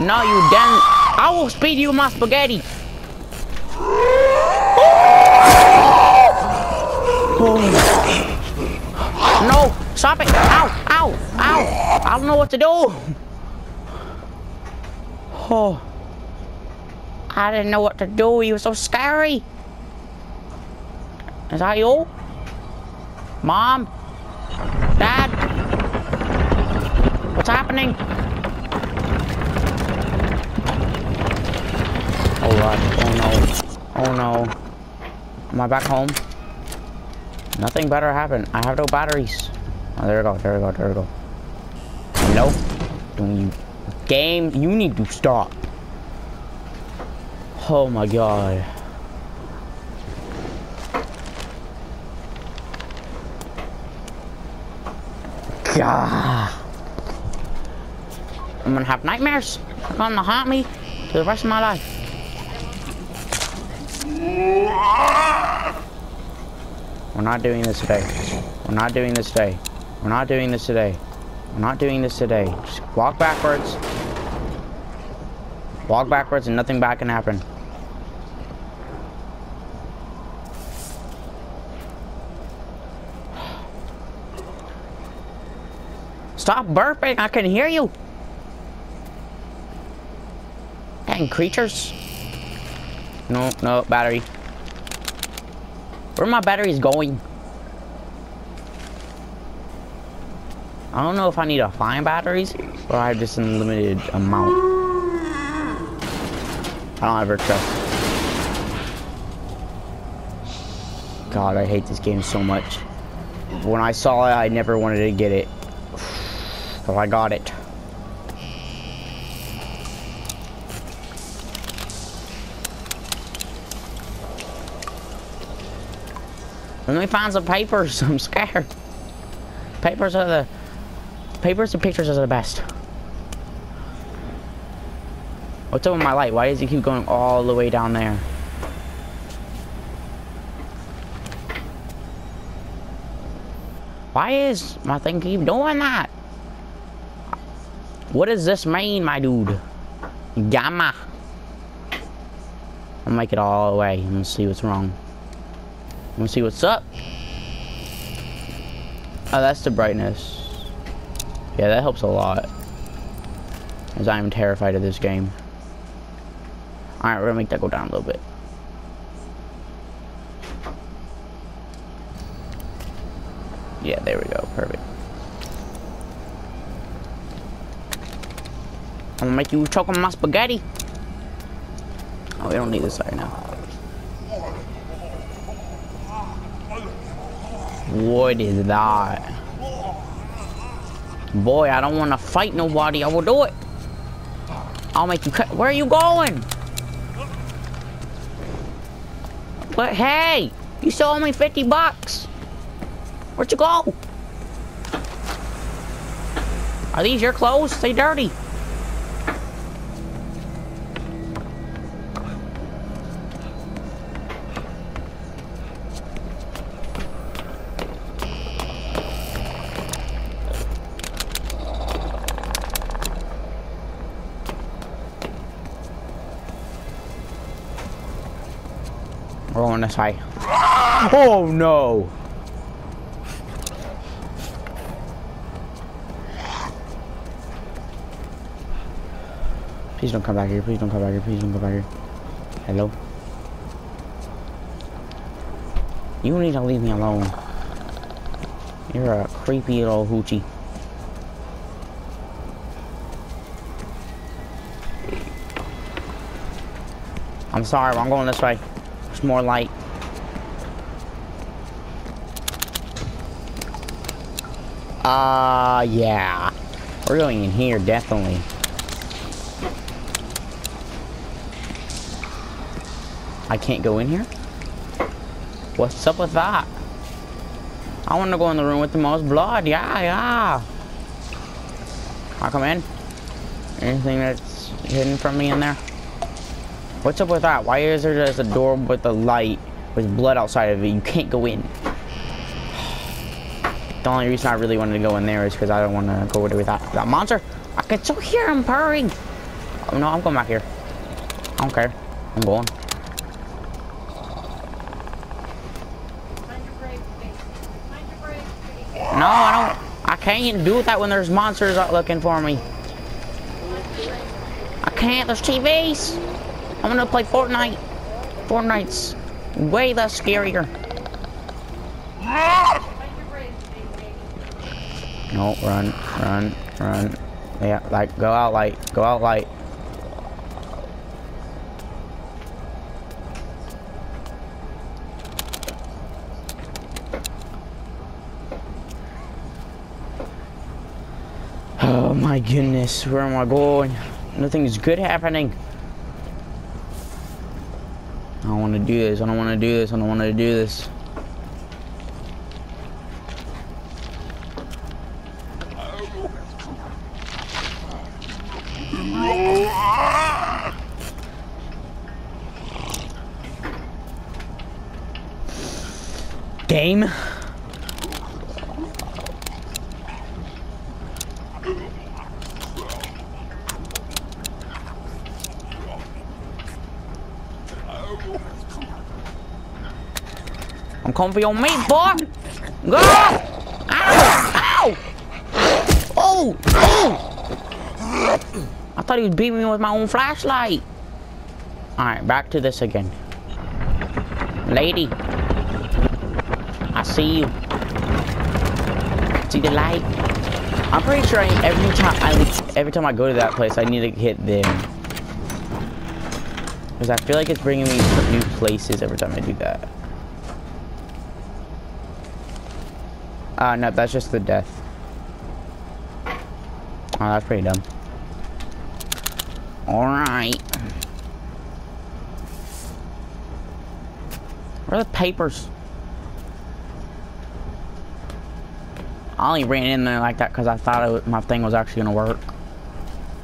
No, you didn't. I will speed you my spaghetti. No, stop it. Ow, ow, ow. I don't know what to do. Oh. I didn't know what to do. You were so scary. Is that you? Mom? Dad? What's happening? Oh no. Oh no. Am I back home? Nothing better happened. I have no batteries. Oh, there we go. There we go. There we go. Nope. You... Game, you need to stop. Oh my god. God. I'm gonna have nightmares. They're gonna haunt me for the rest of my life. We're not doing this today. We're not doing this today. We're not doing this today. We're not doing this today. Just walk backwards. Walk backwards and nothing bad can happen. Stop burping, I can hear you. Dang creatures. No, no, battery. Where my batteries going? I don't know if I need to find batteries or I have just an unlimited amount. I don't ever trust. God, I hate this game so much. When I saw it, I never wanted to get it. But I got it. Let me find some papers. I'm scared. Papers are the papers and pictures are the best. What's up with my light? Why does it keep going all the way down there? Why is my thing keep doing that? What does this mean, my dude? Gamma. I'll make it all the way. Gonna see what's wrong. I'm gonna see what's up. Oh, that's the brightness. Yeah, that helps a lot. As I am terrified of this game. Alright, we're gonna make that go down a little bit. Yeah, there we go. Perfect. I'm gonna make you choke on my spaghetti. Oh, we don't need this right now. What is that? Boy, I don't want to fight nobody. I will do it. I'll make you cut. Where are you going? But hey, you sold me 50 bucks. Where'd you go? Are these your clothes? They dirty. We're this way. Oh no! Please don't come back here. Please don't come back here. Please don't come back here. Hello? You need to leave me alone. You're a creepy little hoochie. I'm sorry, I'm going this way. More light. Uh, yeah. We're going in here, definitely. I can't go in here? What's up with that? I want to go in the room with the most blood. Yeah, yeah. I'll come in. Anything that's hidden from me in there? What's up with that? Why is there just a door with a light with blood outside of it? You can't go in. the only reason I really wanted to go in there is because I don't want to go with that, that monster. I can still hear him purring. Oh, no, I'm going back here. I don't care. I'm going. No, I don't. I can't do that when there's monsters out looking for me. I can't. There's TVs. I'm gonna play Fortnite. Fortnite's way less scarier. No, run, run, run. Yeah, like, go out light, go out light. Oh my goodness, where am I going? Nothing is good happening. I don't want to do this, I don't want to do this, I don't want to do this. Game. Coming for your meat, boy. Go! Ow! Ow! Oh! Oh! I thought he was beating me with my own flashlight. Alright, back to this again. Lady. I see you. See the light? I'm pretty sure I, every time I every time I go to that place, I need to hit there. Because I feel like it's bringing me new places every time I do that. Uh, no, that's just the death. Oh, that's pretty dumb. Alright. Where are the papers? I only ran in there like that because I thought it, my thing was actually going to work.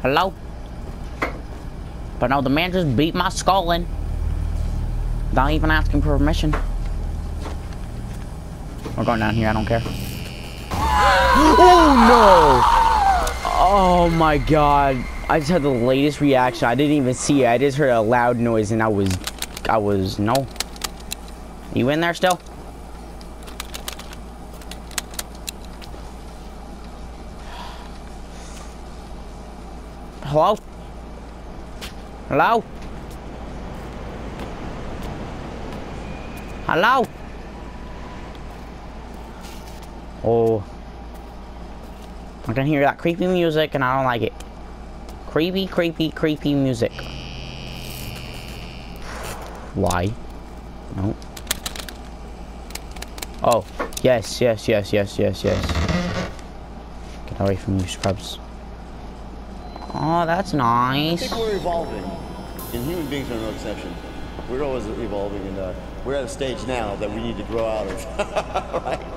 Hello? But no, the man just beat my skull in. Without even asking for permission. We're going down here, I don't care. oh no! Oh my god. I just had the latest reaction. I didn't even see it. I just heard a loud noise and I was... I was... No. You in there still? Hello? Hello? Hello? Oh. I can hear that creepy music and I don't like it. Creepy, creepy, creepy music. Why? No. Oh, yes, yes, yes, yes, yes, yes. Get away from you, scrubs. Oh, that's nice. I think we're evolving, and human beings are no exception. We're always evolving, and uh, we're at a stage now that we need to grow out of. right?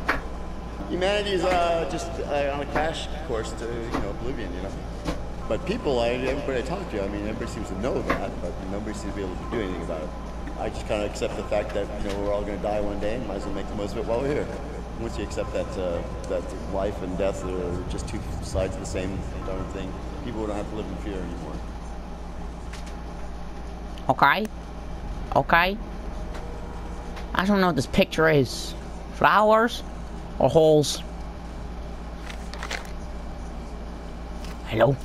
Humanity is uh, just uh, on a crash course to you know oblivion, you know. But people, I, everybody I talk to, I mean, everybody seems to know that, but nobody seems to be able to do anything about it. I just kind of accept the fact that you know we're all going to die one day, and might as well make the most of it while we're here. Once you accept that uh, that life and death are just two sides of the same darn thing, people don't have to live in fear anymore. Okay. Okay. I don't know what this picture is. Flowers or holes? Hello?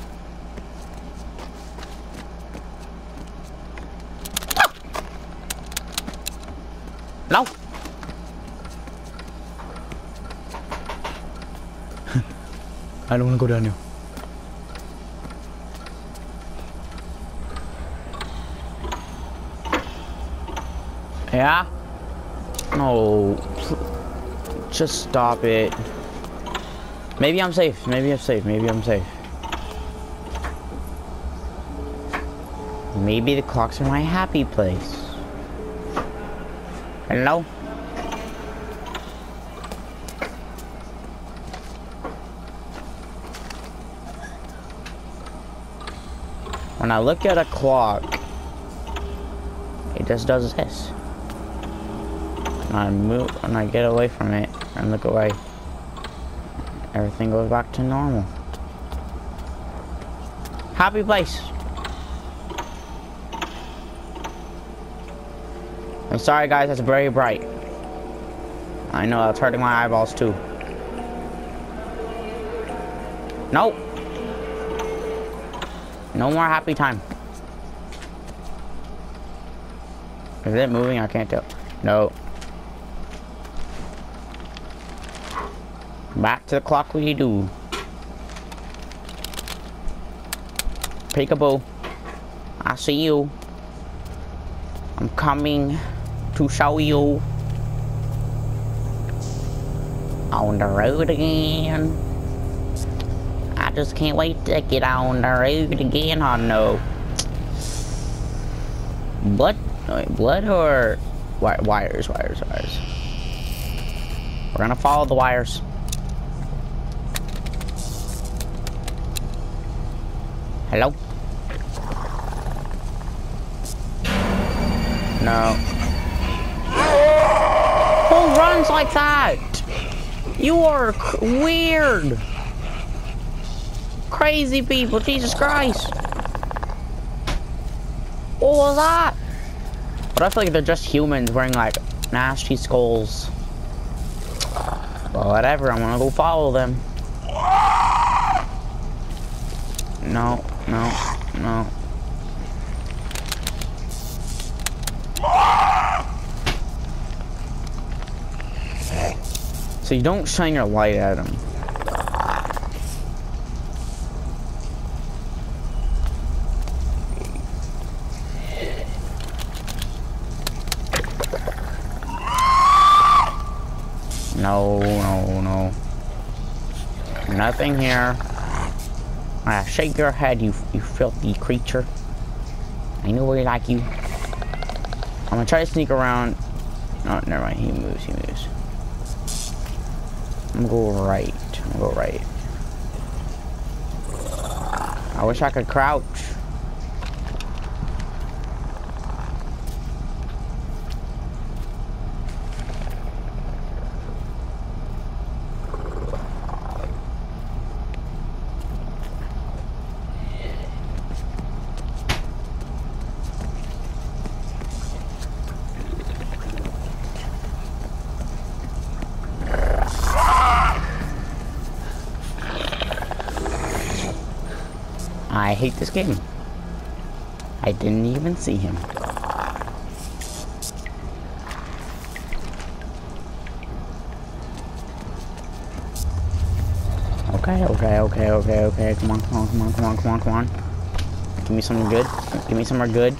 Hello? I don't want to go down here. Yeah? No. Just stop it. Maybe I'm safe. Maybe I'm safe. Maybe I'm safe. Maybe the clocks are my happy place. Hello? When I look at a clock, it just does this. And I move and I get away from it and look away. everything goes back to normal. Happy place. I'm sorry guys, that's very bright. I know that's hurting my eyeballs too. Nope. No more happy time. Is it moving? I can't tell. No. Back to the clock we do. Peekaboo. I see you. I'm coming to show you. On the road again. I just can't wait to get on the road again. Oh no. Blood, uh, blood or wires, wires, wires. We're gonna follow the wires. Hello? No. Who runs like that? You are weird. Crazy people, Jesus Christ. What was that? But I feel like they're just humans wearing like nasty skulls. Well, whatever, I'm gonna go follow them. No, no, no. So you don't shine your light at them. No, no, no. Nothing here. Shake your head, you you filthy creature. I know where you like you. I'm gonna try to sneak around. Oh, never mind. He moves. He moves. I'm gonna go right. I'm gonna go right. I wish I could crouch. I hate this game. I didn't even see him. Okay, okay, okay, okay, okay. Come on, come on, come on, come on, come on, come on. Give me something good. Give me somewhere good.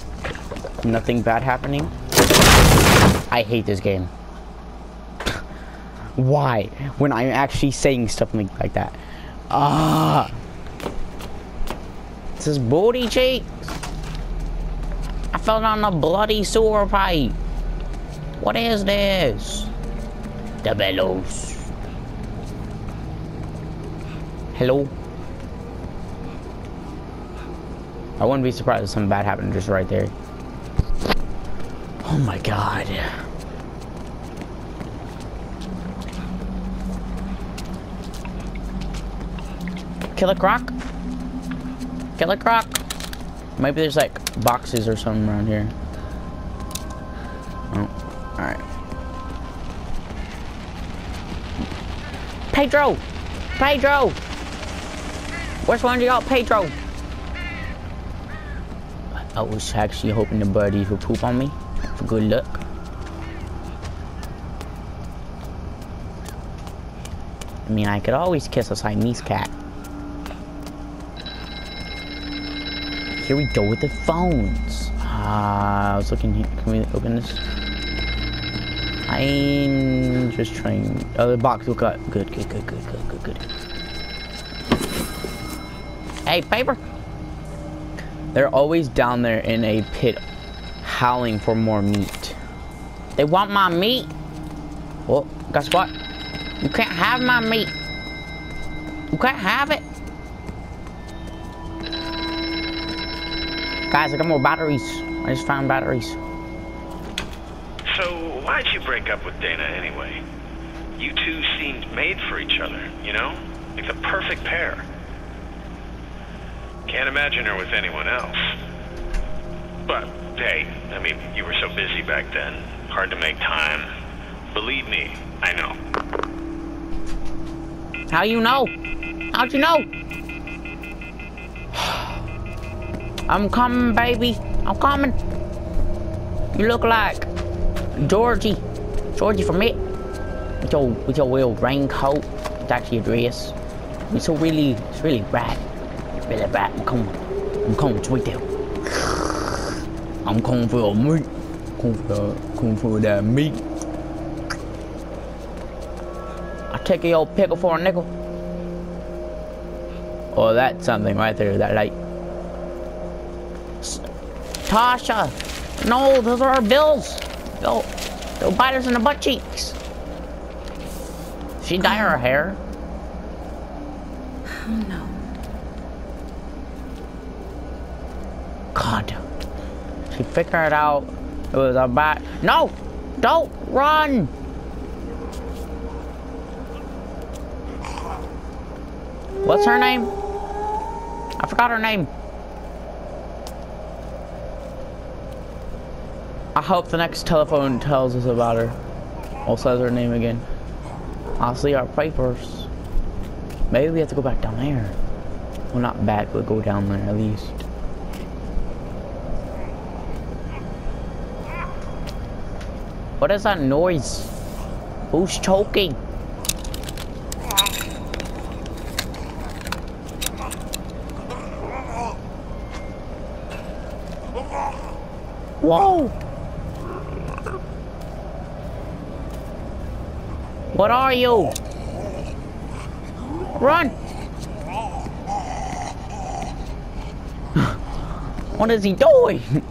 Nothing bad happening. I hate this game. Why? When I'm actually saying stuff like that. Ah. This is booty cheeks. I fell down a bloody sewer pipe. What is this? The bellows. Hello? I wouldn't be surprised if something bad happened just right there. Oh my god. Kill a Croc? Killer Croc. Maybe there's like boxes or something around here. Oh, alright. Pedro! Pedro! Which one do got, Pedro? I was actually hoping the birdies would poop on me for good luck. I mean, I could always kiss a Siamese cat. Here we go with the phones. Ah, uh, I was looking here. Can we open this? I'm just trying. Oh, the box. will cut. Good, good, good, good, good, good, good. Hey, paper. They're always down there in a pit, howling for more meat. They want my meat. Well, guess what? You can't have my meat. You can't have it. Guys, I got more batteries. I just found batteries. So, why'd you break up with Dana anyway? You two seemed made for each other, you know? Like the perfect pair. Can't imagine her with anyone else. But, hey, I mean, you were so busy back then. Hard to make time. Believe me, I know. How you know? How'd you know? I'm coming, baby. I'm coming. You look like Georgie. Georgie from it. With your, with your little raincoat. It's actually a dress. It's so really, it's really bad. Really bad. I'm coming. I'm coming straight there. I'm coming for your meat. Coming for, coming for that meat. I'll take your pickle for a nickel. Oh, that's something right there, that light. Tasha! No, those are our bills! They'll, they'll bite us in the butt cheeks. She dye her hair? Oh no. God. She figured out it was a bat. No! Don't run! What's her name? I forgot her name. I hope the next telephone tells us about her. Or says her name again. I'll see our papers. Maybe we have to go back down there. Well, not back, but go down there at least. What is that noise? Who's choking? Whoa! What are you? Run! what is he doing?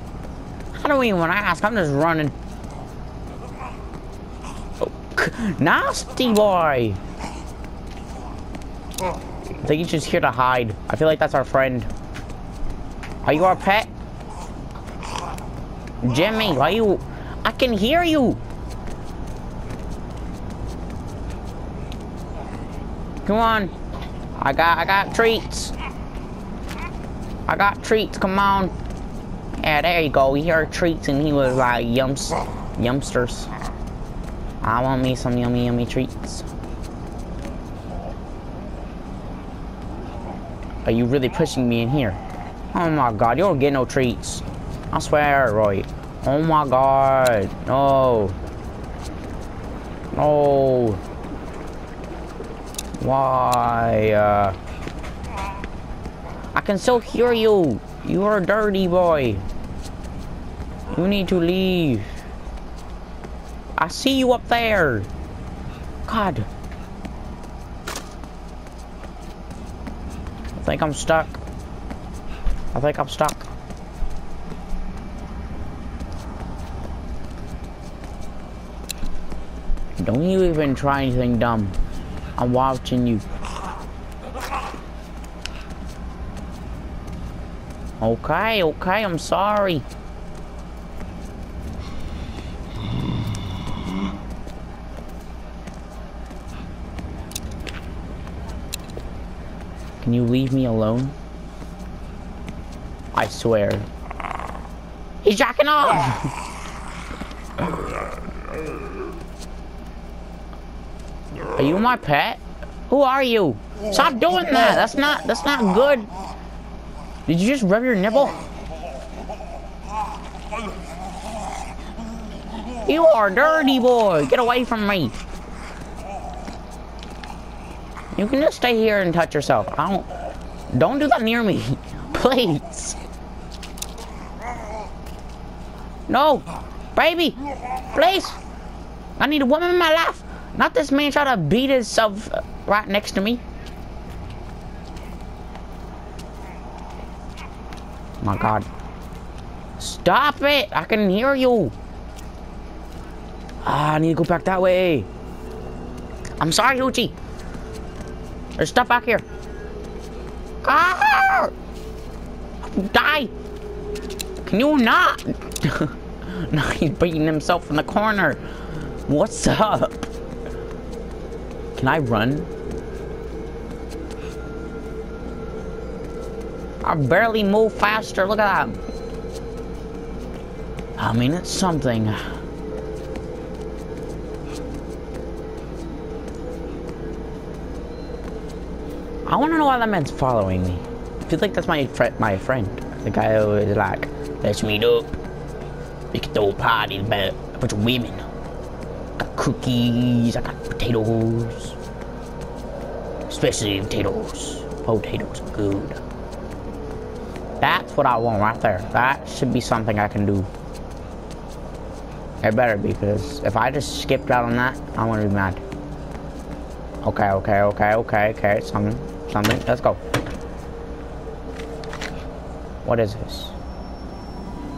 I don't even want to ask, I'm just running. Oh, nasty boy! I think he's just here to hide. I feel like that's our friend. Are you our pet? Jimmy, why you... I can hear you! Come on. I got, I got treats. I got treats, come on. Yeah, there you go. He heard treats and he was like, yums, yumsters. I want me some yummy, yummy treats. Are you really pushing me in here? Oh my god, you don't get no treats. I swear, Roy. Oh my god. No. No. Why? Uh, I can still hear you. You are a dirty boy. You need to leave. I see you up there. God. I think I'm stuck. I think I'm stuck. Don't you even try anything dumb. I'm watching you. Okay, okay, I'm sorry. Can you leave me alone? I swear. He's jacking off! Are you my pet? Who are you? Stop doing that! That's not, that's not good. Did you just rub your nipple? You are dirty boy! Get away from me! You can just stay here and touch yourself. I don't... Don't do that near me. Please. No! Baby! Please! I need a woman in my life! Not this man trying to beat himself right next to me. my god. Stop it! I can hear you! Ah, I need to go back that way. I'm sorry, Hoochie. There's stuff back here. Ah! Die! Can you not? no, he's beating himself in the corner. What's up? Can I run? I barely move faster. Look at that. I mean, it's something. I want to know why that man's following me. I feel like that's my fr my friend. The guy who is like, let's meet up. We can throw parties, but a bunch of women. Cookies, I got potatoes. Especially potatoes. Potatoes are good. That's what I want right there. That should be something I can do. It better be, because if I just skipped out on that, I'm gonna be mad. Okay, okay, okay, okay, okay, something, something, let's go. What is this?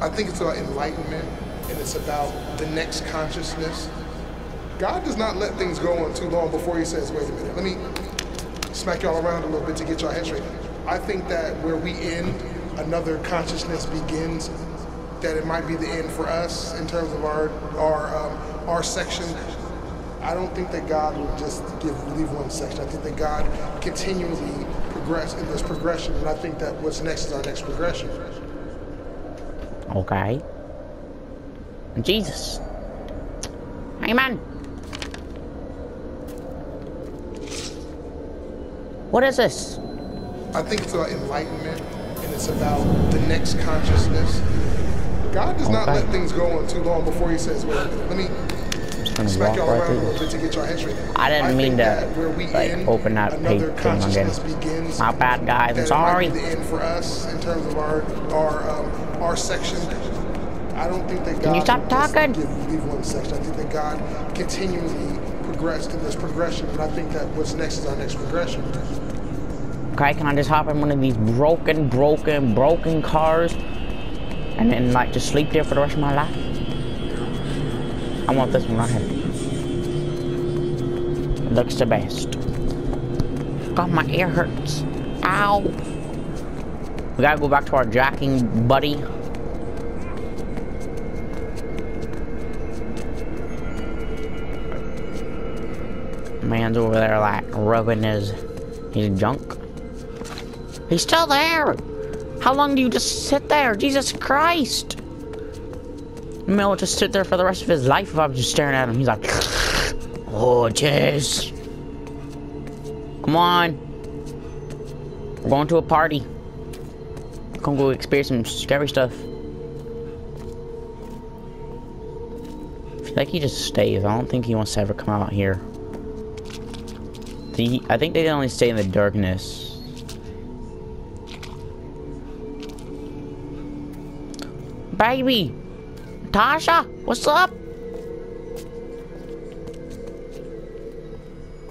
I think it's about enlightenment and it's about the next consciousness. God does not let things go on too long before he says, wait a minute, let me smack y'all around a little bit to get y'all head straight. I think that where we end, another consciousness begins, that it might be the end for us in terms of our our um, our section. I don't think that God will just give leave one section. I think that God continually progress in this progression, and I think that what's next is our next progression. Okay. Jesus. Amen. What is this? I think it's about enlightenment and it's about the next consciousness. God does not let things go on too long before he says, minute, let me smack y'all right around a little bit to get head straight. I didn't think mean to, that where we like, end, open that another page thing again. consciousness begins. My bad, guys. I'm sorry. the end for us in terms of our our um, our section. I don't think that God Can you stop talking? give, leave one section. I think that God continually progress in this progression, and I think that what's next is our next progression. Okay, can I just hop in one of these broken, broken, broken cars and then like just sleep there for the rest of my life? I want this one right here. Looks the best. God, my ear hurts. Ow. We gotta go back to our jacking buddy. Man's over there like rubbing his his junk. He's still there. How long do you just sit there? Jesus Christ. Mel will just sit there for the rest of his life if I was just staring at him. He's like, oh, jeez. Come on. We're going to a party. Come go experience some scary stuff. I feel like he just stays. I don't think he wants to ever come out here. The, I think they can only stay in the darkness. Baby! Tasha! What's up?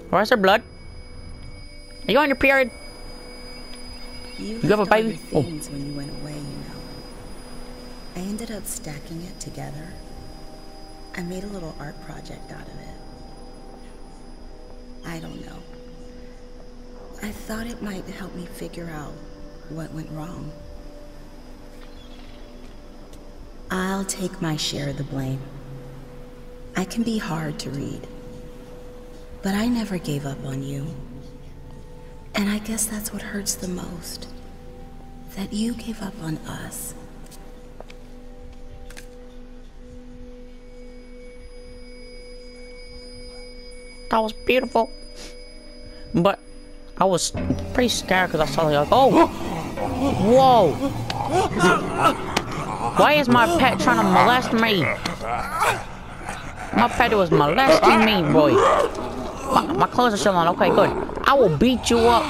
Where's her blood? Are you on your period? You, have a baby? Oh. when you went away, you know. I ended up stacking it together. I made a little art project out of it. I don't know. I thought it might help me figure out what went wrong. I'll take my share of the blame. I can be hard to read. But I never gave up on you. And I guess that's what hurts the most. That you gave up on us. That was beautiful. But I was pretty scared because I saw like, oh, whoa. Why is my pet trying to molest me? My pet was molesting me, boy. My, my clothes are still on. Okay, good. I will beat you up.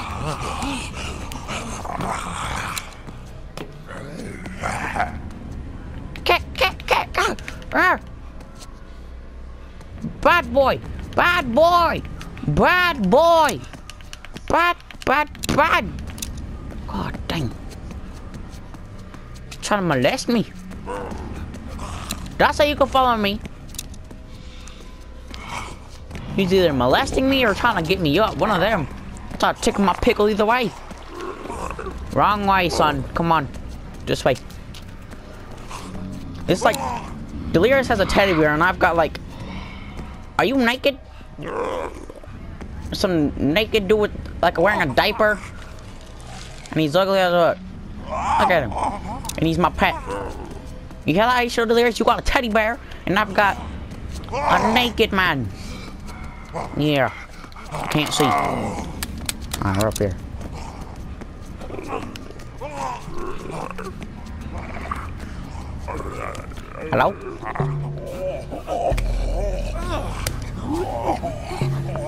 Bad boy. Bad boy. Bad boy. Bad. God dang. He's Trying to molest me. That's how you can follow me. He's either molesting me or trying to get me up. One of them. Start tickling my pickle either way. Wrong way, son. Come on. This way. It's like Delirious has a teddy bear and I've got like Are you naked? Some naked dude with like wearing a diaper. And he's ugly as a Look at him. And he's my pet. You hear that, H2O Delirious? You got a teddy bear, and I've got a naked man. Yeah. I can't see. Alright, we're up here. Hello?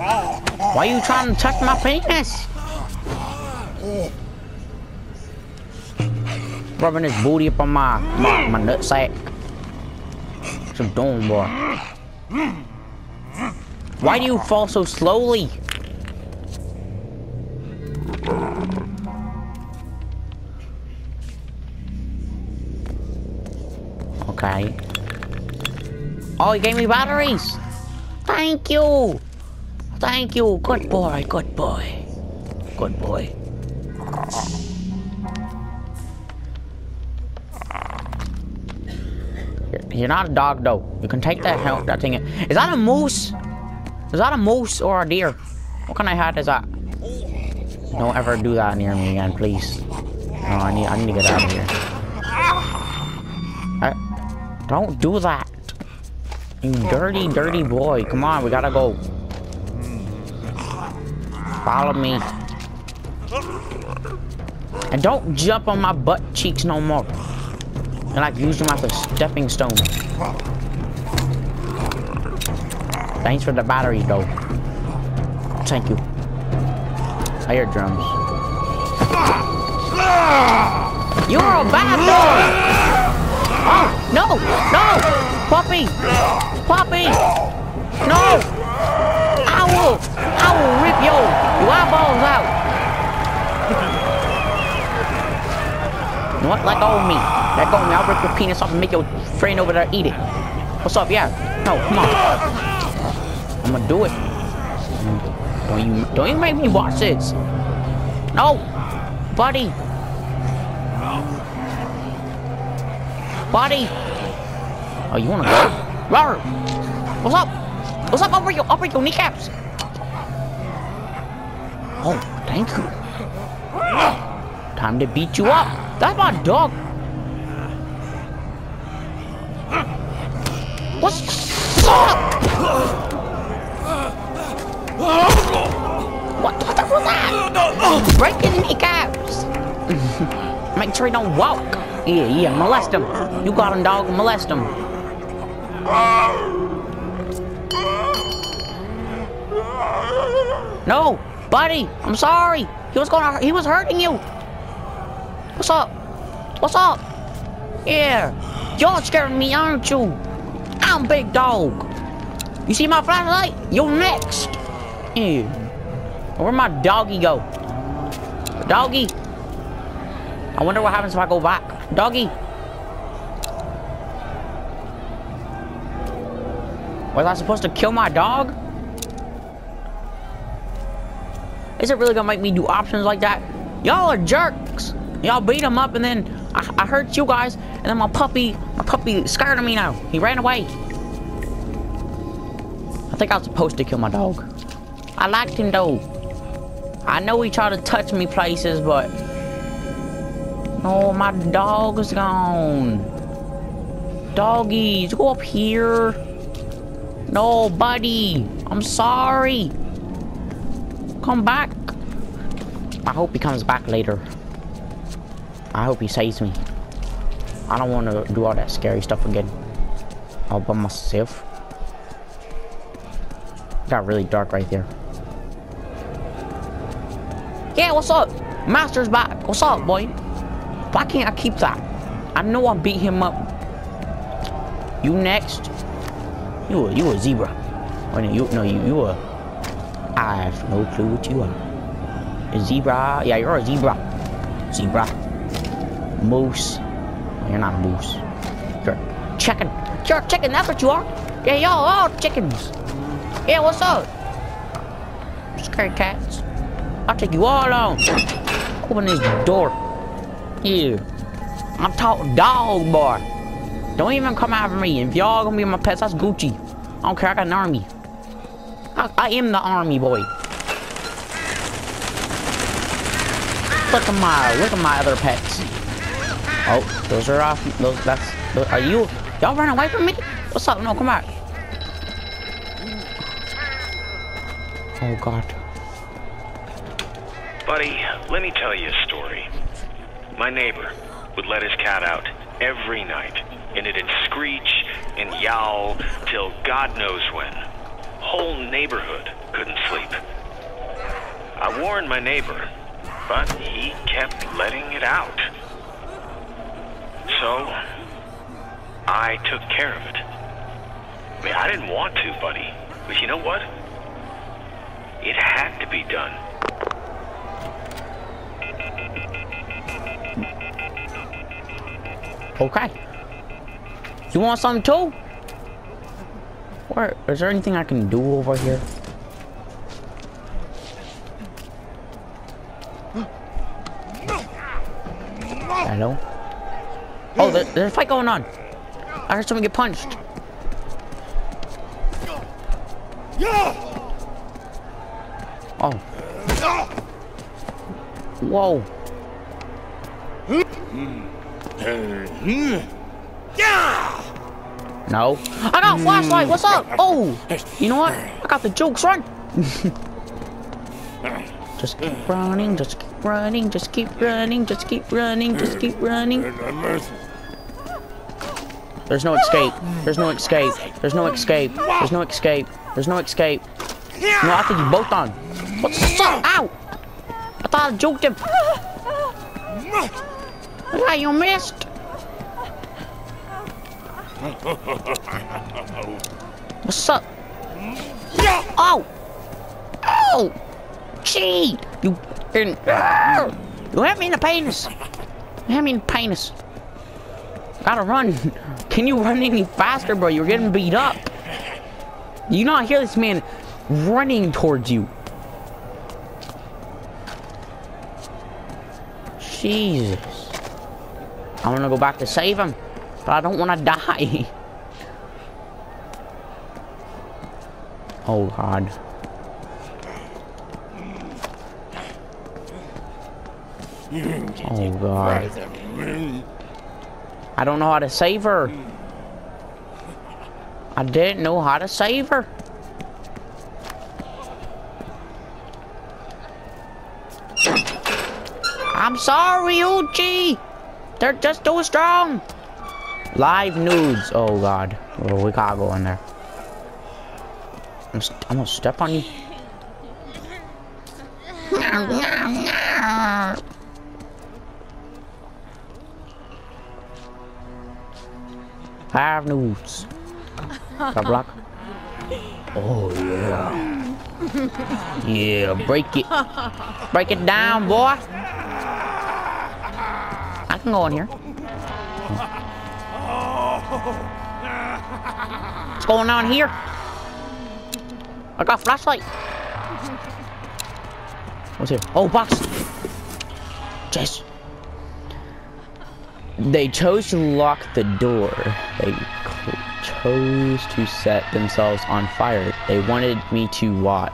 Why are you trying to touch my penis? Rubbing his booty up on my my, my nutsack. What you doing, boy? Why do you fall so slowly? Okay. Oh, he gave me batteries. Thank you. Thank you. Good boy. Good boy. Good boy. You're not a dog, though. You can take that help, that thing. Is that a moose? Is that a moose or a deer? What kind of hat is that? Don't ever do that near me again, please. No, I need, I need to get out of here. I, don't do that. You dirty, dirty boy. Come on, we gotta go. Follow me. And don't jump on my butt cheeks no more. And like use them as a stepping stone. Thanks for the battery though. Thank you. I hear drums. You're a bad! Oh, no! No! Puppy! Puppy! No! Will! I will rip your, your eyeballs out! You know what? Let go of me. Let go of me. I'll rip your penis off and make your friend over there eat it. What's up? Yeah. No, come on. I'm gonna do it. Don't you don't you make me watch this. No! Buddy! Buddy! Oh, you wanna go? Robert! What's up? What's up over your over your kneecaps? Thank you. Time to beat you up. That's my dog. What's up? What, what the fuck was that? Breaking kneecaps. Make sure he don't walk. Yeah, yeah, molest him. You got him, dog. Molest him. No, buddy. I'm sorry. He was gonna. He was hurting you. What's up? What's up? Yeah. You're scaring me, aren't you? I'm big dog. You see my flashlight? You're next. Yeah. Where'd my doggy go? Doggy. I wonder what happens if I go back. Doggy. Was I supposed to kill my dog? Is it really gonna make me do options like that? Y'all are jerks. Y'all beat him up and then I, I hurt you guys and then my puppy, my puppy scared of me now. He ran away. I think I was supposed to kill my dog. I liked him though. I know he tried to touch me places, but... No, my dog is gone. Doggies, go up here. No, buddy. I'm sorry. Come back. I hope he comes back later. I hope he saves me. I don't want to do all that scary stuff again. All by myself. Got really dark right there. Yeah, what's up? Master's back. What's up, boy? Why can't I keep that? I know I beat him up. You next? You a you a zebra? Or no, you no you you a. I have no clue what you are. A zebra? Yeah, you're a zebra. Zebra. Moose. You're not a moose. You're a chicken. You're a chicken. That's what you are. Yeah, y'all all chickens. Yeah, what's up? Scary cats. I'll take you all on. Open this door. Yeah. I'm talking dog boy. Don't even come after me. If y'all gonna be my pets, that's Gucci. I don't care. I got an army. I, am the army boy. Look at my look at my other pets. Oh, those are off. Those, that's. Those, are you? Y'all running away from me? What's up? No, come back. Oh God. Buddy, let me tell you a story. My neighbor would let his cat out every night, and it'd screech and yowl till God knows when. Whole neighborhood couldn't sleep. I warned my neighbor, but he kept letting it out. So, I took care of it. I mean, I didn't want to, buddy, but you know what? It had to be done. Okay. You want some too? Where is there anything I can do over here? Hello? Oh, there, there's a fight going on. I heard someone get punched. Oh. Whoa. No. I got a flashlight. What's up? Oh. You know what? I got the jokes run. just keep running. Just keep running. Just keep running. Just keep running. Just keep running. There's no escape. There's no escape. There's no escape. There's no escape. There's no escape. No, I think you both on. What's up? Ow! I thought I joked him. Yeah, you missed. What's up? Hmm? Yeah. Oh! Oh! Gee! You didn't. You hit me in the penis. You hit me in the penis. Gotta run. Can you run any faster, bro? You're getting beat up. You not hear this man running towards you. Jesus. I want to go back to save him, but I don't want to die. Oh, God. Oh, God. I don't know how to save her. I didn't know how to save her. I'm sorry, Uchi. They're just too strong. Live nudes. Oh God. Oh, we gotta go in there. I'm, I'm gonna step on you. Live nudes. Got block. Oh yeah. Yeah, break it. Break it down, boy. I can go in here. What's going on here? I got flashlight. What's here? Oh, box. Jess. They chose to lock the door. They chose to set themselves on fire. They wanted me to watch.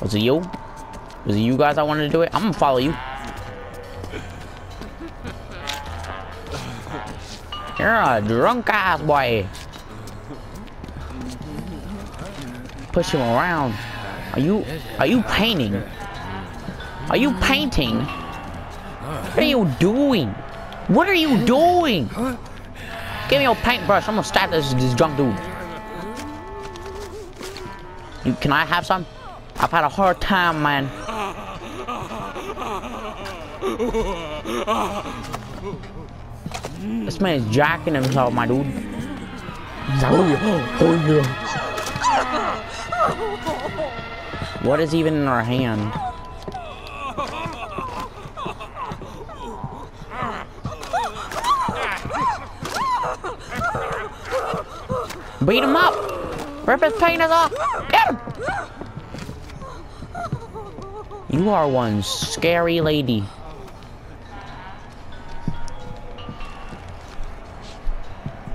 Was it you? Was it you guys I wanted to do it? I'm gonna follow you. You're a drunk ass boy. Push him around. Are you are you painting? Are you painting? What are you doing? What are you doing? Give me your paintbrush. I'm gonna stab this, this drunk dude. You, can I have some? I've had a hard time, man. This man is jacking himself, my dude. What is even in our hand? Beat him up! Rip his penis off! Get him! You are one scary lady.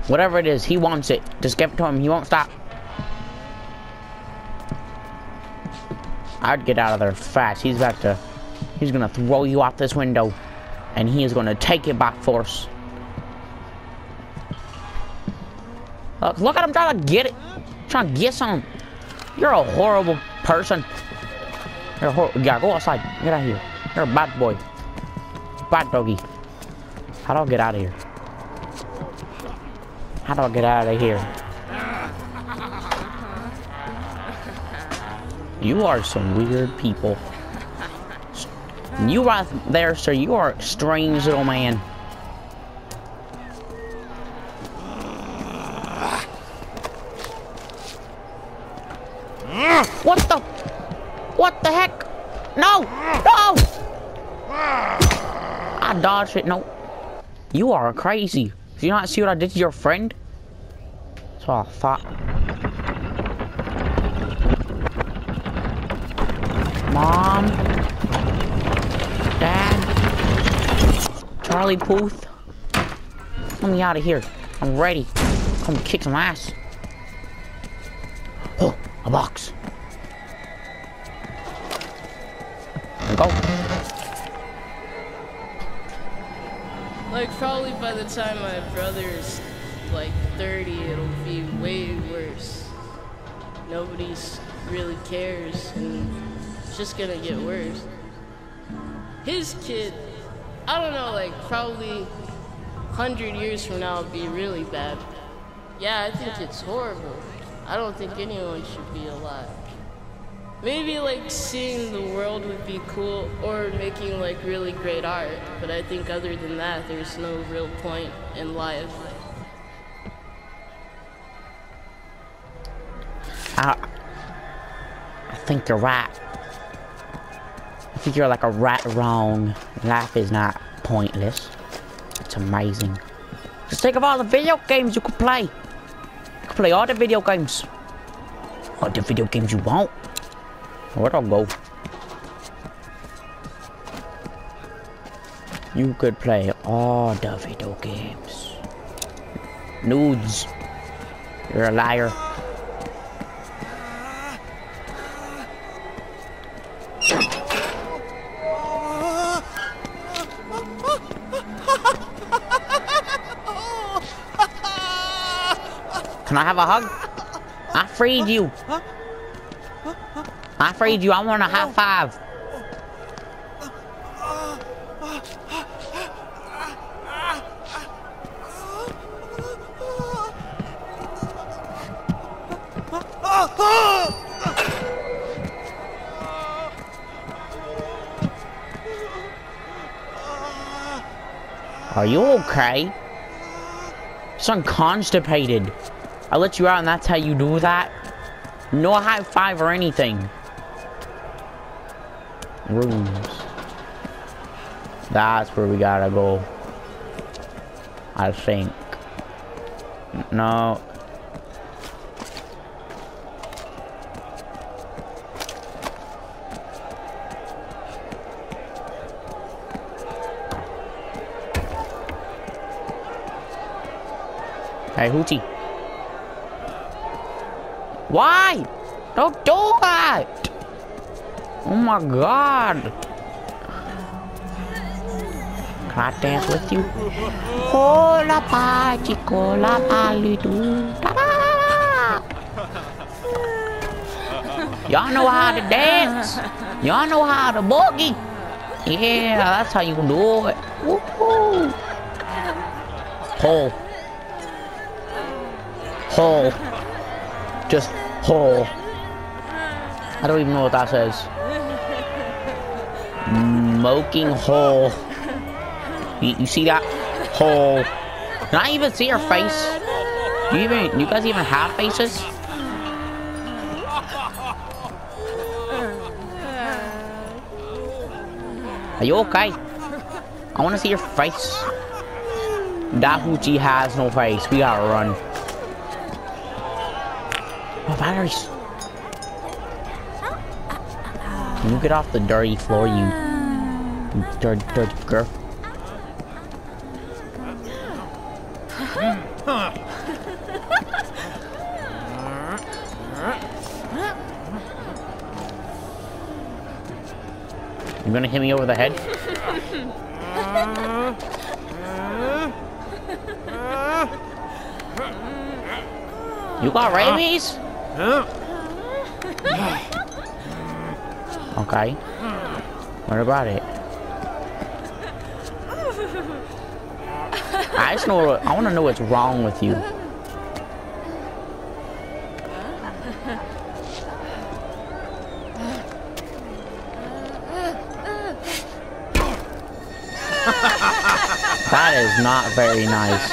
Whatever it is, he wants it. Just give it to him. He won't stop. I'd get out of there fast. He's about to... He's gonna throw you out this window. And he is gonna take it by force. Look, look at him trying to get it. Trying to get some. You're a horrible person. You're a hor yeah, go outside. Get out of here. You're a bad boy. Bad doggy. How do I get out of here? How do I get out of here? You are some weird people. You right there, sir. You are a strange little man. What the? What the heck? No! No! I dodged it. No. You are crazy. Did you not see what I did to your friend? What I thought. Mom? Dad? Charlie Puth? Let me out of here. I'm ready. Come kick some ass. Oh, a box. Go. Like, probably by the time my brother's like 30, it'll be way worse. Nobody's really cares, and it's just gonna get worse. His kid, I don't know, like, probably 100 years from now it'll be really bad. Yeah, I think it's horrible. I don't think anyone should be alive. Maybe like seeing the world would be cool or making like really great art, but I think other than that, there's no real point in life. I, I think you're right. I think you're like a right wrong. Life is not pointless. It's amazing. Just think of all the video games you could play. You could play all the video games. All the video games you want. Where'd I go? You could play all the video games. Nudes. You're a liar. I have a hug? I freed you. I freed you. I want a high five. Are you okay? Son constipated. I let you out and that's how you do that? No high five or anything. Rooms. That's where we gotta go. I think. No. Hey, Hootie. Why? Don't do that! Oh my god. Can I dance with you? Hola pa, chico, la palidu. Y'all know how to dance. Y'all know how to boogie. Yeah, that's how you do it. Woohoo. Hole. Hole. Hole. I don't even know what that says. Smoking hole. You, you see that? Hole. Can I even see her face? Do you even, you guys even have faces? Are you okay? I want to see your face. That hoochie has no face. We gotta run. Batteries. Can you get off the dirty floor, you, dirty, dirty girl? You gonna hit me over the head? You got rabies? Okay. What about it? I just know. I want to know what's wrong with you. That is not very nice.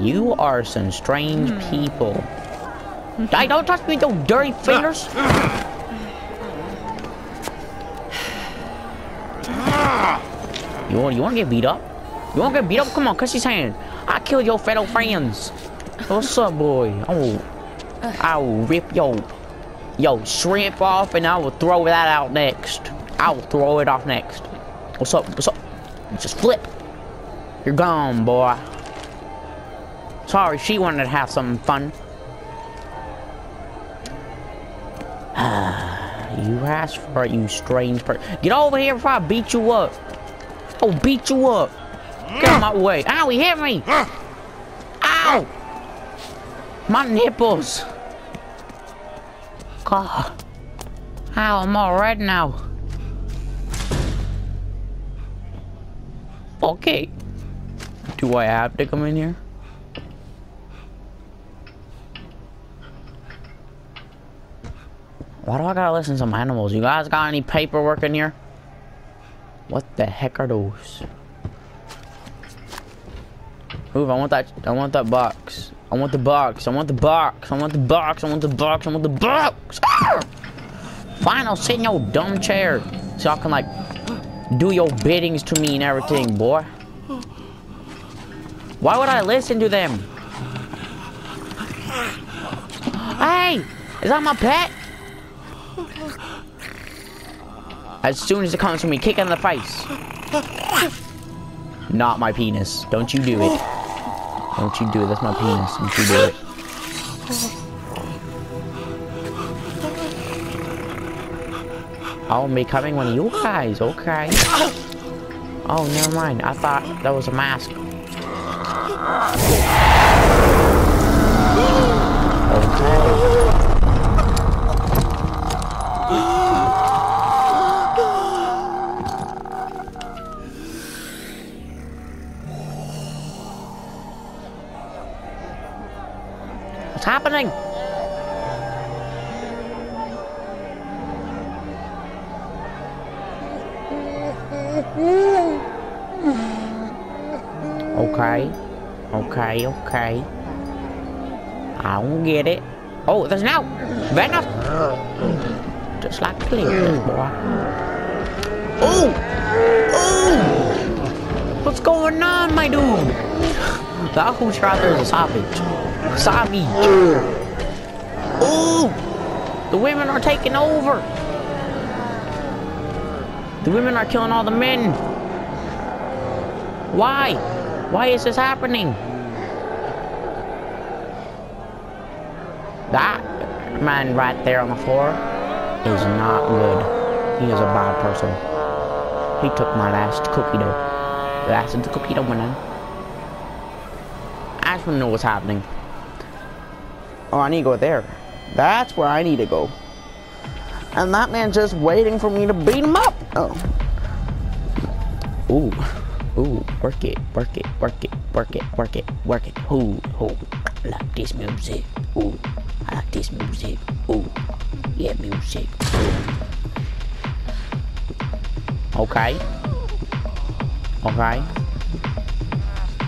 You are some strange hmm. people. Mm-hmm. Hey, don't touch me, those dirty fingers. You want, you want to get beat up? You want to get beat up? Come on, cuss his hand. I kill your fellow friends. What's up, boy? Oh, I will rip your, your shrimp off and I will throw that out next. I will throw it off next. What's up? What's up? Just flip. You're gone, boy. Sorry, she wanted to have some fun. you asked for it, you strange person. Get over here before I beat you up. I'll beat you up. Get out my way. Ow, he hit me. Ow. My nipples. God. Ow, I'm all red now. Okay. Do I have to come in here? Why do I gotta listen to some animals? You guys got any paperwork in here? What the heck are those? Move, I want that I want that box. I want the box. I want the box. I want the box. I want the box. I want the box. Ah! Fine, I'll sit in your dumb chair. So I can like do your biddings to me and everything, boy. Why would I listen to them? Hey! Is that my pet? As soon as it comes to me, kick in the face. Not my penis. Don't you do it. Don't you do it. That's my penis. Don't you do it. I'll be coming one of you guys. Okay. Oh, never mind. I thought that was a mask. Okay. Happening? Okay. Okay, okay. I don't get it. Oh, there's no Venom! Just like clear, boy. Oh! Oh! What's going on, my dude? The who's rather is a savage. Savage! Oh! The women are taking over! The women are killing all the men! Why? Why is this happening? That man right there on the floor is not good. He is a bad person. He took my last cookie dough. Last of the cookie dough man. I just want to know what's happening. Oh, I need to go there. That's where I need to go. And that man's just waiting for me to beat him up. Oh. Ooh. Ooh, work it, work it, work it, work it, work it, work it. Ooh, ooh, I like this music. Ooh, I like this music. Ooh, yeah, music. Okay. Okay.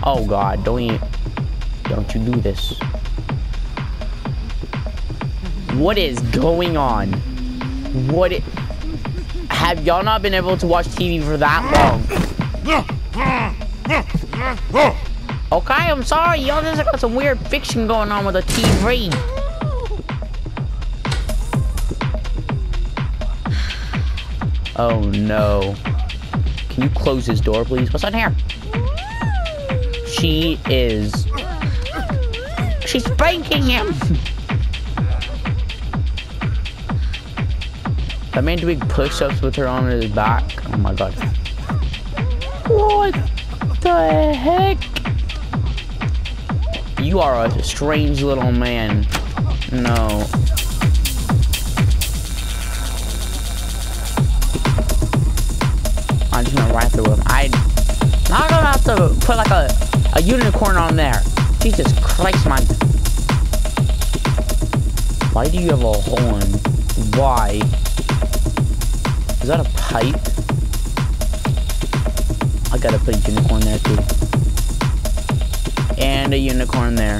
Oh God, don't you, don't you do this. What is going on? What have y'all not been able to watch TV for that long? Okay, I'm sorry, y'all just got some weird fiction going on with the TV. Oh no. Can you close this door, please? What's on here? She is... She's spanking him! That man doing push-ups with her on his back. Oh my god. What the heck? You are a strange little man. No. I'm just gonna ride through him. I, I'm gonna have to put like a, a unicorn on there. Jesus Christ, man. Why do you have a horn? Why? Is that a pipe? I gotta put a unicorn there too. And a unicorn there.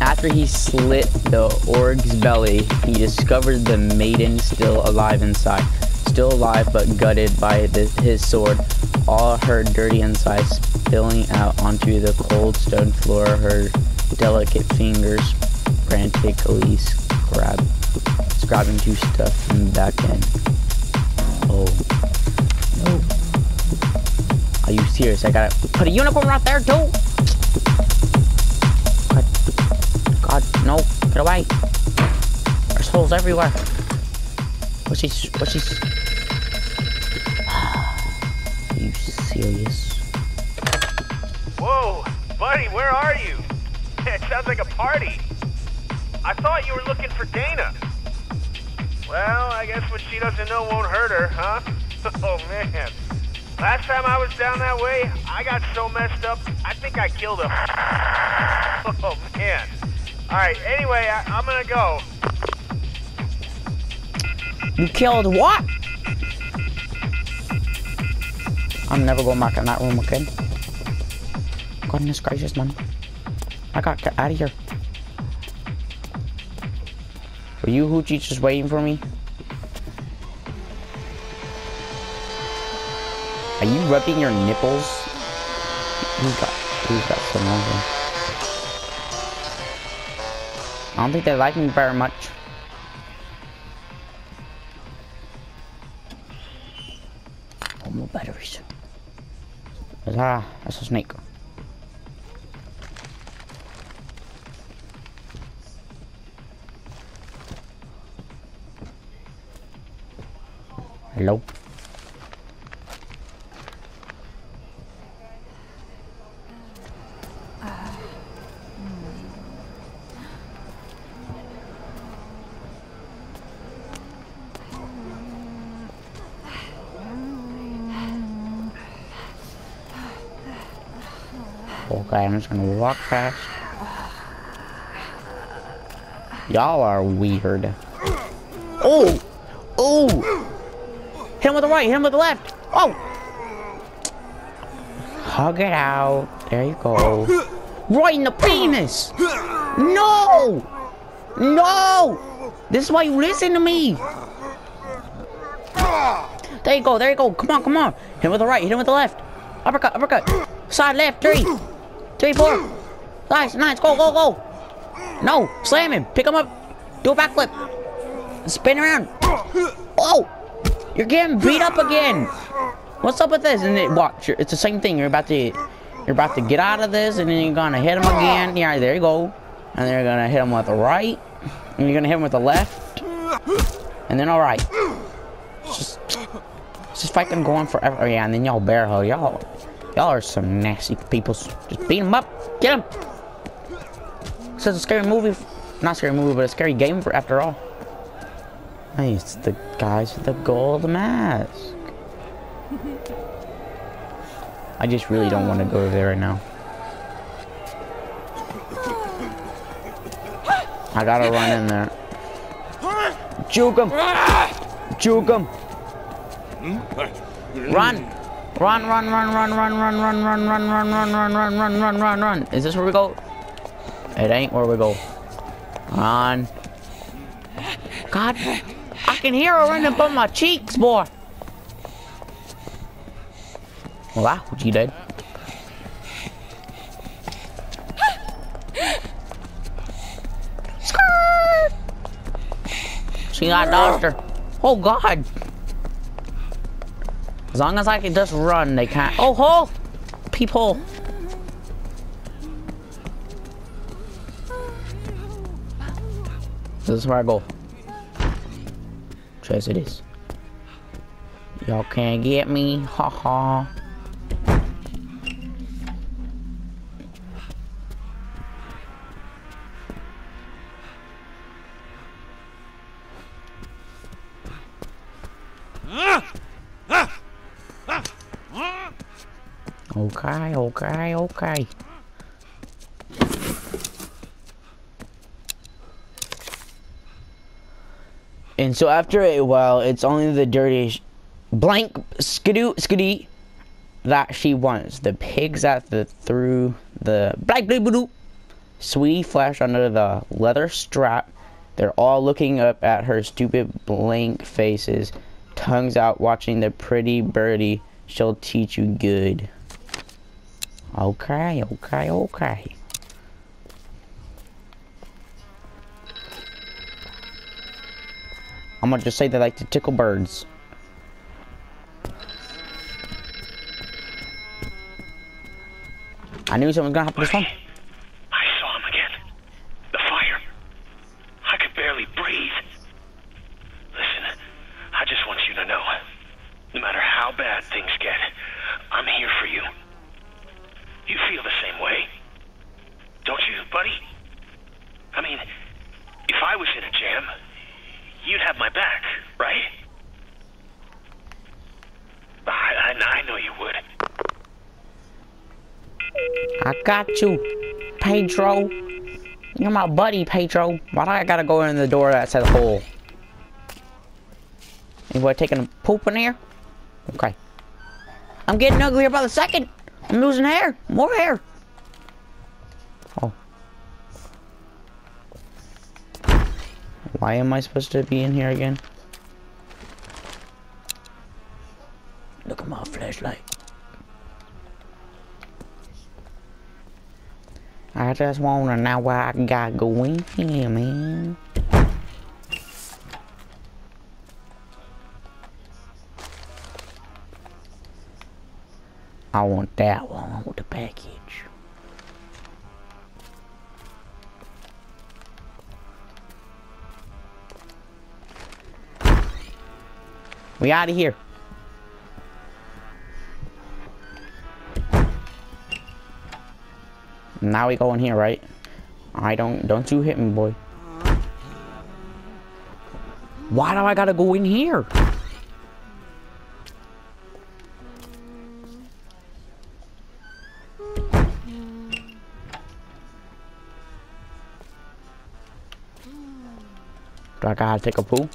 After he slit the org's belly, he discovered the maiden still alive inside. Still alive but gutted by the, his sword. All her dirty insides spilling out onto the cold stone floor. Her delicate fingers frantically scrab, scrabbing to stuff in the back end. Oh. No. Are you serious? I gotta put a unicorn right there too? God, God, no, get away. There's holes everywhere. What's he, what's he? Are you serious? Whoa, buddy, where are you? It sounds like a party. I thought you were looking for Dana. Well, I guess what she doesn't know won't hurt her, huh? Oh, man. Last time I was down that way, I got so messed up, I think I killed him. Oh, man. All right, anyway, I, I'm gonna go. You killed what? I'm never going back in that room again. Goodness gracious, man. I gotta get out of here. Were you Hoochie just waiting for me? Are you rubbing your nipples? Who's got, who's got some on here? I don't think they like me very much. Oh, more batteries. That that's a snake. Hello? Okay, I'm just gonna walk past. Y'all are weird. Oh! Oh! Hit him with the right, hit him with the left. Oh! Hug it out. There you go. Right in the penis! No! No! This is why you listen to me! There you go, there you go. Come on, come on. Hit him with the right, hit him with the left. Uppercut, uppercut. Side left, three. Three, four. Nice, nice. Go, go, go. No, slam him. Pick him up. Do a backflip. Spin around. Oh! You're getting beat up again. What's up with this? And it, watch, it's the same thing. You're about to, you're about to get out of this, and then you're gonna hit him again. Yeah, there you go. And then you're gonna hit him with the right, and you're gonna hit him with the left, and then all right. Just, just fucking going forever. Oh, yeah, and then y'all bear hug. Y'all, y'all are some nasty people. Just beat him up. Get him. This is a scary movie. Not scary movie, but a scary game for after all. It's the guys with the gold mask. I just really don't want to go there right now. I gotta run in there. Juke him! Juke him! Run! Run, run, run, run, run, run, run, run, run, run, run, run, run, run, run, run, run. Is this where we go? It ain't where we go. Run. God, I can hear her running up on my cheeks, boy. Well, I what you did. She got doctor. Oh God. As long as I can just run, they can't. Oh, hole! Peephole. This is where I go. Yes, it is. Y'all can't get me. Ha ha. Okay, okay, okay. And so after a while, it's only the dirty blank skidoo skidoo that she wants. The pigs that the through the black blue blue sweetie flesh under the leather strap. They're all looking up at her stupid blank faces, tongues out watching the pretty birdie. She'll teach you good. Okay, okay, okay. I'm gonna just say they like to tickle birds. I knew something was gonna happen this time. I saw him again. The fire. I could barely breathe. Listen, I just want you to know, no matter how bad things get, I'm here for you. You feel the same way, don't you, buddy? I mean, if I was in a jam, you'd have my back, right? I, I, I know you would. I got you, Pedro. You're my buddy, Pedro. Why do I gotta go in the door that says hole? Anybody taking a poop in here? Okay. I'm getting uglier by the second. I'm losing hair. More hair. Oh. Why am I supposed to be in here again? Look at my flashlight. I just wanna know where I gotta go in here, man. I want that one. I want the package. We out of here. Now we go in here, right? I don't, don't you hit me, boy. Why do I gotta go in here? Do I gotta take a poo?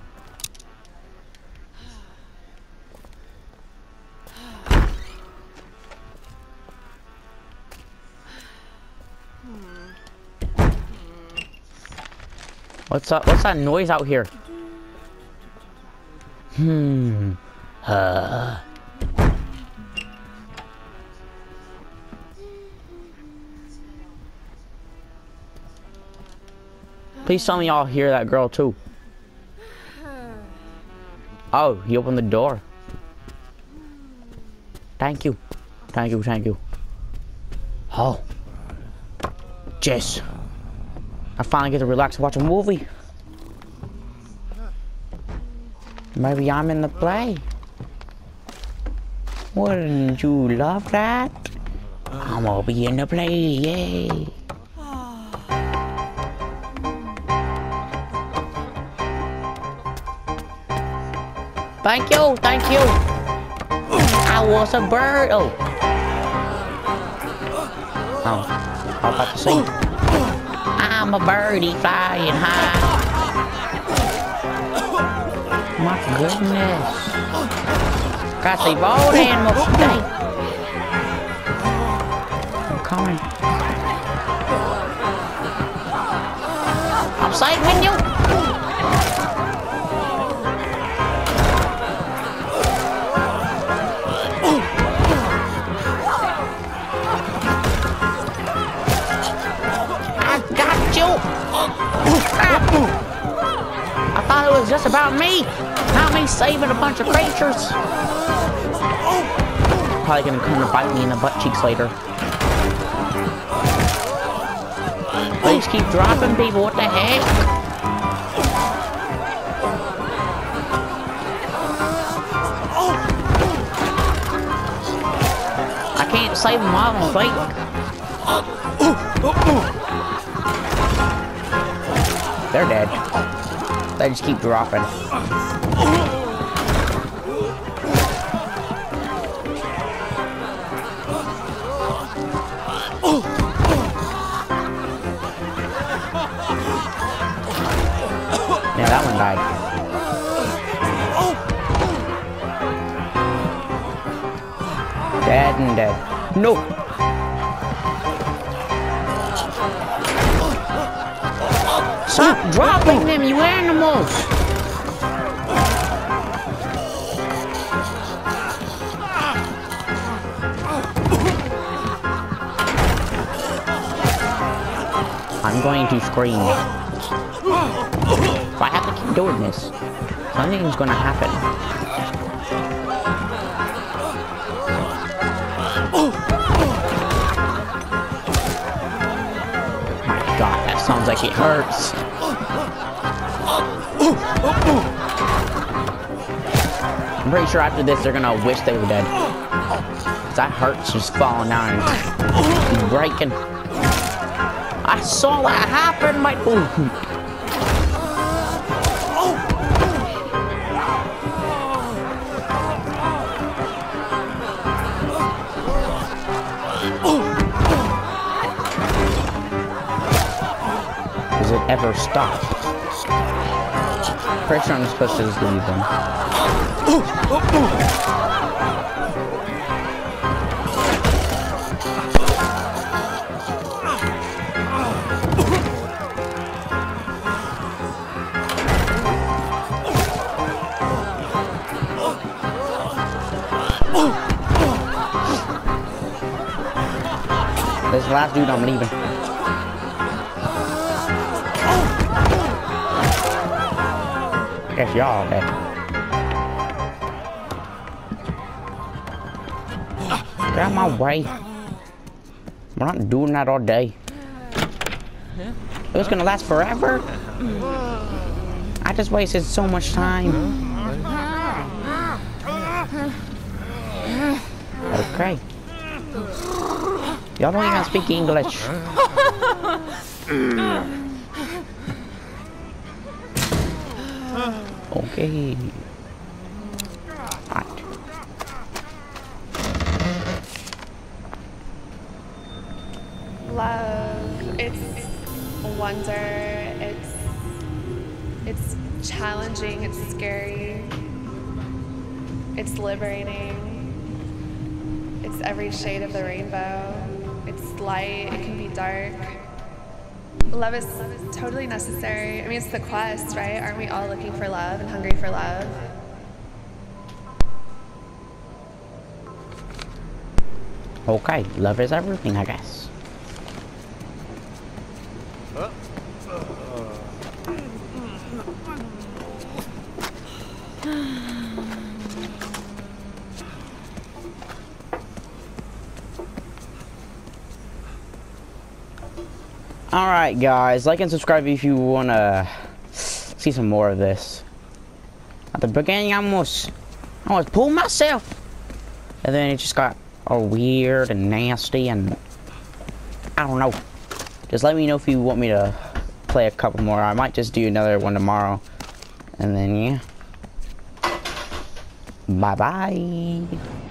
What's up? What's that noise out here? Hmm. Uh. Please tell me y'all hear that girl too. Oh, he opened the door. Thank you. Thank you, thank you. Oh. Jess. I finally get to relax and watch a movie. Maybe I'm in the play. Wouldn't you love that? I'm gonna be in the play, yay. Thank you, thank you. I was a bird. Oh. Oh, I was about to sing. I'm a birdie flying high. My goodness. Got the bold animals today. I'm coming. I'm saving you. was just about me, not me saving a bunch of creatures. Probably gonna come and bite me in the butt cheeks later. Please keep dropping people, what the heck? I can't save them all on fake. They're dead. They just keep dropping. Yeah, that one died. Dead and dead. No! Stop dropping them, you animals! I'm going to scream. If I have to keep doing this, something's gonna happen. My god, that sounds like it hurts. I'm pretty sure after this they're gonna wish they were dead. That hurts just falling down and breaking. I saw that happen, my ooh. Does it ever stop? Pretty sure I'm supposed to just leave them. This last dude, I'm leaving. Guess y'all dead. Get out my way. We're not doing that all day. It was gonna last forever? I just wasted so much time. Okay. Y'all don't even speak English. Okay. Love. It's wonder. It's it's challenging. It's scary. It's liberating. It's every shade of the rainbow. It's light. It can be dark love is totally necessary. I mean it's the quest right? Aren't we all looking for love and hungry for love? Okay, love is everything, I guess. Alright guys, like and subscribe if you wanna see some more of this. At the beginning I almost I almost pulled myself. And then it just got all weird and nasty and I don't know. Just let me know if you want me to play a couple more. I might just do another one tomorrow. And then yeah. Bye bye.